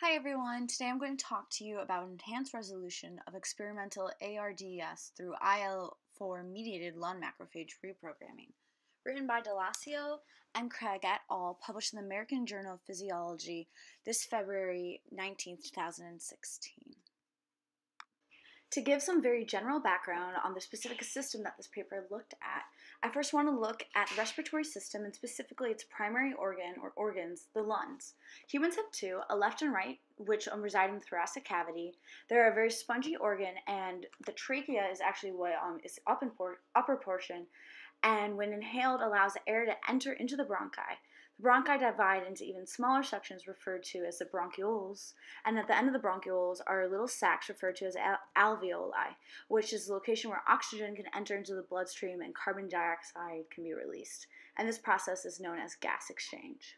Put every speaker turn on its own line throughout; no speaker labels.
Hi everyone, today I'm going to talk to you about enhanced resolution of experimental ARDS through IL-4 mediated lung macrophage reprogramming. Written by D'Alessio and Craig et al., published in the American Journal of Physiology this February 19, 2016. To give some very general background on the specific system that this paper looked at, I first want to look at the respiratory system and specifically its primary organ or organs, the lungs. Humans have two, a left and right, which um, reside in the thoracic cavity. They're a very spongy organ, and the trachea is actually what um, is upper portion, and when inhaled, allows air to enter into the bronchi. Bronchi divide into even smaller sections referred to as the bronchioles, and at the end of the bronchioles are little sacs referred to as al- alveoli, which is the location where oxygen can enter into the bloodstream and carbon dioxide can be released. And this process is known as gas exchange.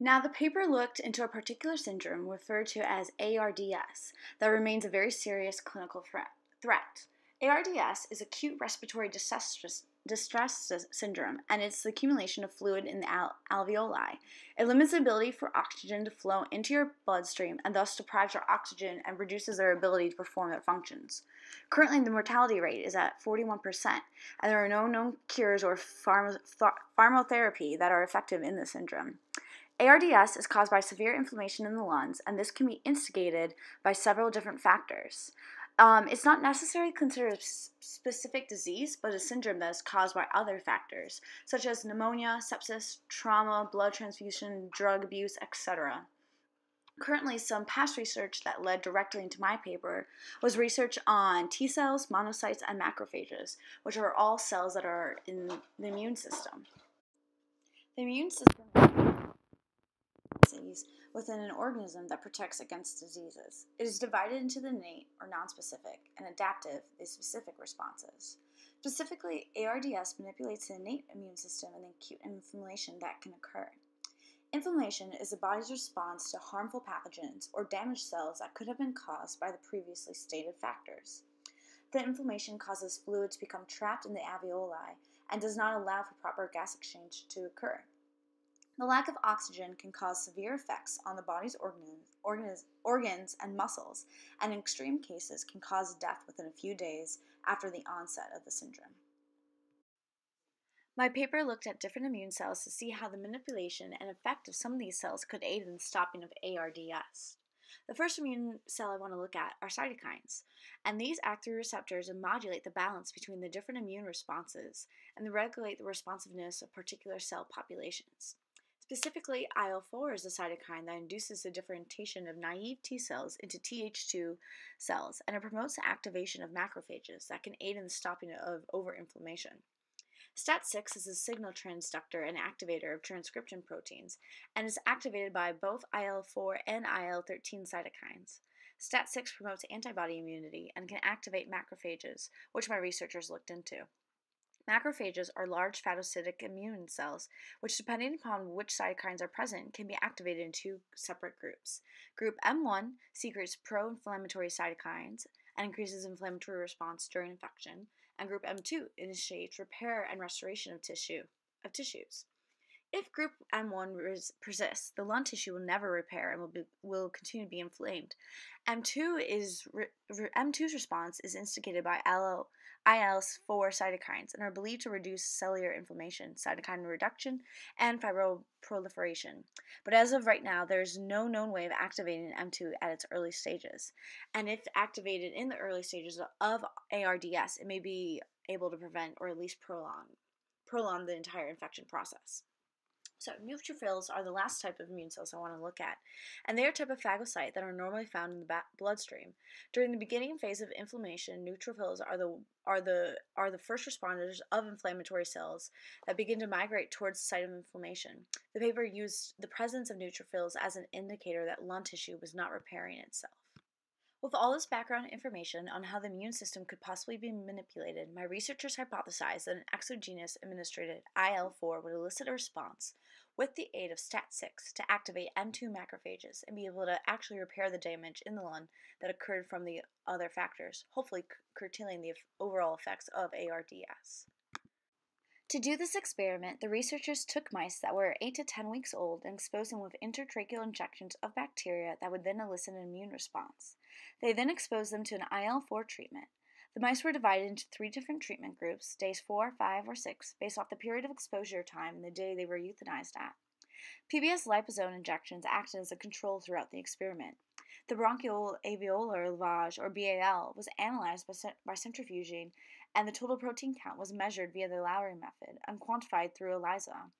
Now, the paper looked into a particular syndrome referred to as ARDS that remains a very serious clinical threat. ARDS is acute respiratory distress distress syndrome, and it's the accumulation of fluid in the al- alveoli. It limits the ability for oxygen to flow into your bloodstream and thus deprives your oxygen and reduces their ability to perform their functions. Currently, the mortality rate is at 41%, and there are no known cures or pharma- pharmacotherapy that are effective in this syndrome. ARDS is caused by severe inflammation in the lungs, and this can be instigated by several different factors. Um, it's not necessarily considered a specific disease, but a syndrome that is caused by other factors, such as pneumonia, sepsis, trauma, blood transfusion, drug abuse, etc. Currently, some past research that led directly into my paper was research on T cells, monocytes, and macrophages, which are all cells that are in the immune system. The immune system within an organism that protects against diseases. It is divided into the innate or nonspecific and adaptive, the specific responses. Specifically, ARDS manipulates the innate immune system and the acute inflammation that can occur. Inflammation is the body's response to harmful pathogens or damaged cells that could have been caused by the previously stated factors. The inflammation causes fluid to become trapped in the alveoli and does not allow for proper gas exchange to occur. The lack of oxygen can cause severe effects on the body's organs, organs organs and muscles, and in extreme cases can cause death within a few days after the onset of the syndrome. My paper looked at different immune cells to see how the manipulation and effect of some of these cells could aid in the stopping of ARDS. The first immune cell I want to look at are cytokines, and these act through receptors and modulate the balance between the different immune responses and regulate the responsiveness of particular cell populations. Specifically, IL 4 is a cytokine that induces the differentiation of naive T cells into Th2 cells, and it promotes the activation of macrophages that can aid in the stopping of overinflammation. STAT6 is a signal transductor and activator of transcription proteins and is activated by both IL 4 and IL 13 cytokines. STAT6 promotes antibody immunity and can activate macrophages, which my researchers looked into. Macrophages are large phagocytic immune cells, which, depending upon which cytokines are present, can be activated in two separate groups. Group M1 secretes pro inflammatory cytokines and increases inflammatory response during infection, and group M2 initiates repair and restoration of tissue of tissues. If group M1 res- persists, the lung tissue will never repair and will, be, will continue to be inflamed. M2 is re, re, M2's response is instigated by IL, IL-4 cytokines and are believed to reduce cellular inflammation, cytokine reduction, and fibroproliferation. But as of right now, there is no known way of activating M2 at its early stages. And if activated in the early stages of ARDS, it may be able to prevent or at least prolong prolong the entire infection process. So neutrophils are the last type of immune cells I want to look at, and they are a type of phagocyte that are normally found in the bloodstream. During the beginning phase of inflammation, neutrophils are the are the are the first responders of inflammatory cells that begin to migrate towards the site of inflammation. The paper used the presence of neutrophils as an indicator that lung tissue was not repairing itself. With all this background information on how the immune system could possibly be manipulated, my researchers hypothesized that an exogenous administered IL 4 would elicit a response with the aid of STAT6 to activate M2 macrophages and be able to actually repair the damage in the lung that occurred from the other factors, hopefully curtailing the overall effects of ARDS. To do this experiment, the researchers took mice that were 8 to 10 weeks old and exposed them with intratracheal injections of bacteria that would then elicit an immune response. They then exposed them to an IL 4 treatment. The mice were divided into three different treatment groups, days 4, 5, or 6, based off the period of exposure time and the day they were euthanized at. PBS liposome injections acted as a control throughout the experiment. The bronchial alveolar lavage, or BAL, was analyzed by, by centrifuging, and the total protein count was measured via the Lowry method and quantified through ELISA.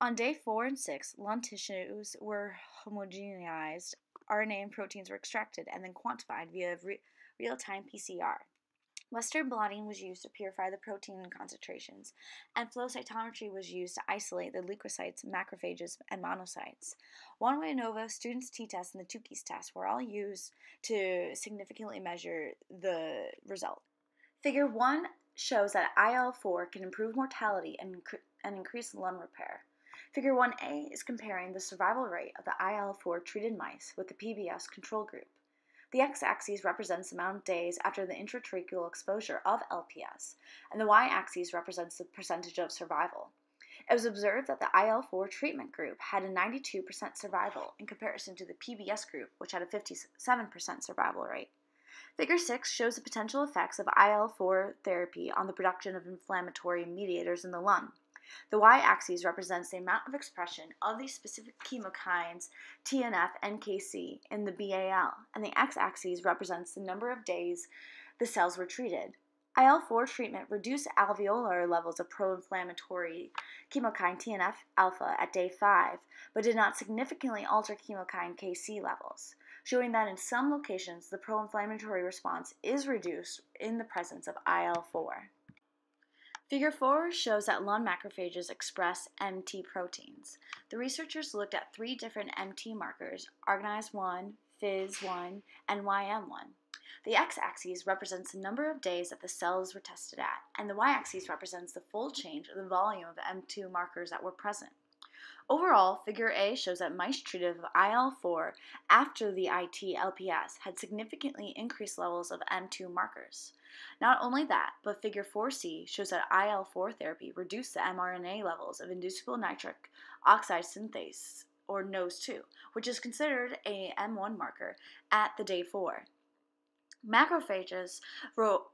On day 4 and 6, lung tissues were homogenized, RNA and proteins were extracted, and then quantified via re- real time PCR. Western blotting was used to purify the protein concentrations, and flow cytometry was used to isolate the leukocytes, macrophages, and monocytes. One way ANOVA, students' t-test, and the Tukey's test were all used to significantly measure the result. Figure 1 shows that IL-4 can improve mortality and, and increase lung repair. Figure 1a is comparing the survival rate of the IL-4 treated mice with the PBS control group. The x-axis represents the amount of days after the intratracheal exposure of LPS, and the y-axis represents the percentage of survival. It was observed that the IL-4 treatment group had a 92% survival in comparison to the PBS group, which had a 57% survival rate. Figure 6 shows the potential effects of IL-4 therapy on the production of inflammatory mediators in the lung. The y-axis represents the amount of expression of these specific chemokines TNF and KC in the BAL, and the x-axis represents the number of days the cells were treated. IL-4 treatment reduced alveolar levels of pro-inflammatory chemokine TNF alpha at day 5, but did not significantly alter chemokine KC levels, showing that in some locations the pro-inflammatory response is reduced in the presence of IL-4. Figure 4 shows that lung macrophages express M2 proteins. The researchers looked at three different M2 markers, Arginase-1, Fizz-1, and YM1. The x-axis represents the number of days that the cells were tested at, and the y-axis represents the full change of the volume of M2 markers that were present. Overall, figure A shows that mice treated with IL-4 after the IT-LPS had significantly increased levels of M2 markers. Not only that, but figure 4C shows that IL-4 therapy reduced the mRNA levels of inducible nitric oxide synthase, or NOS2, which is considered a M1 marker at the day 4. Macrophages,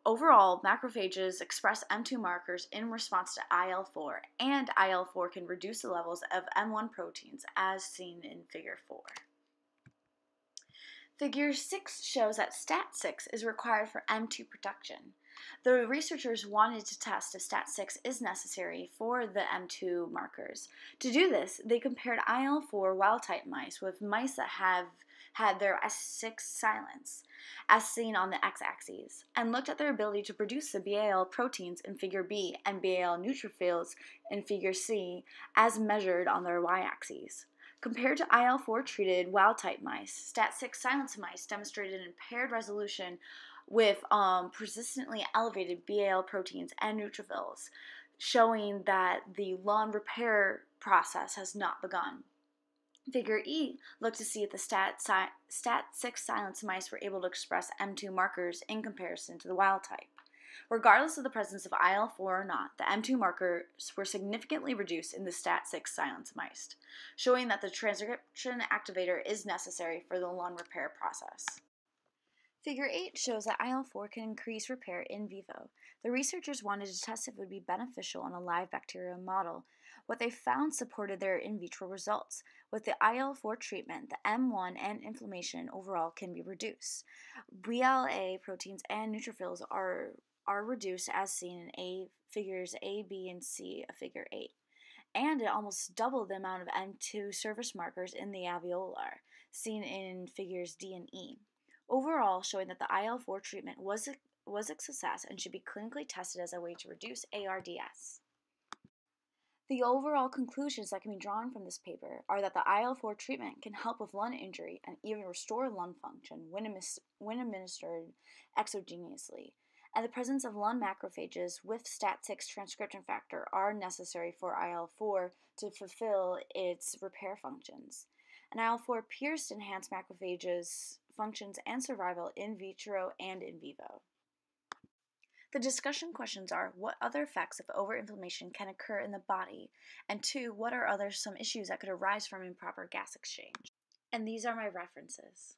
overall, macrophages express M2 markers in response to IL-4, and IL-4 can reduce the levels of M1 proteins as seen in figure 4. Figure 6 shows that STAT6 is required for M2 production. The researchers wanted to test if STAT6 is necessary for the M2 markers. To do this, they compared IL-4 wild-type mice with mice that have had their S6 silence, as seen on the x-axis, and looked at their ability to produce the BAL proteins in figure B and BAL neutrophils in figure C as measured on their y-axis. Compared to IL 4 treated wild type mice, STAT6 silence mice demonstrated an impaired resolution with um, persistently elevated BAL proteins and neutrophils, showing that the lung repair process has not begun. Figure E looked to see if the STAT, STAT6 silence mice were able to express M2 markers in comparison to the wild type. Regardless of the presence of IL 4 or not, the M2 markers were significantly reduced in the STAT6 silence mice, showing that the transcription activator is necessary for the lung repair process. Figure 8 shows that IL 4 can increase repair in vivo. The researchers wanted to test if it would be beneficial on a live bacterial model. What they found supported their in vitro results. With the IL 4 treatment, the M1 and inflammation overall can be reduced. BLA proteins and neutrophils are are reduced as seen in A figures A, B, and C of figure 8. And it almost doubled the amount of M2 surface markers in the alveolar, seen in figures D and E. Overall, showing that the IL-4 treatment was a, was a success and should be clinically tested as a way to reduce ARDS. The overall conclusions that can be drawn from this paper are that the IL 4 treatment can help with lung injury and even restore lung function when, when administered exogenously, and the presence of lung macrophages with STAT6 transcription factor are necessary for IL-4 to fulfill its repair functions. And IL-4 appears to enhance macrophages' functions and survival in vitro and in vivo. The discussion questions are what other effects of overinflammation can occur in the body, and two, what are other some issues that could arise from improper gas exchange. And these are my references.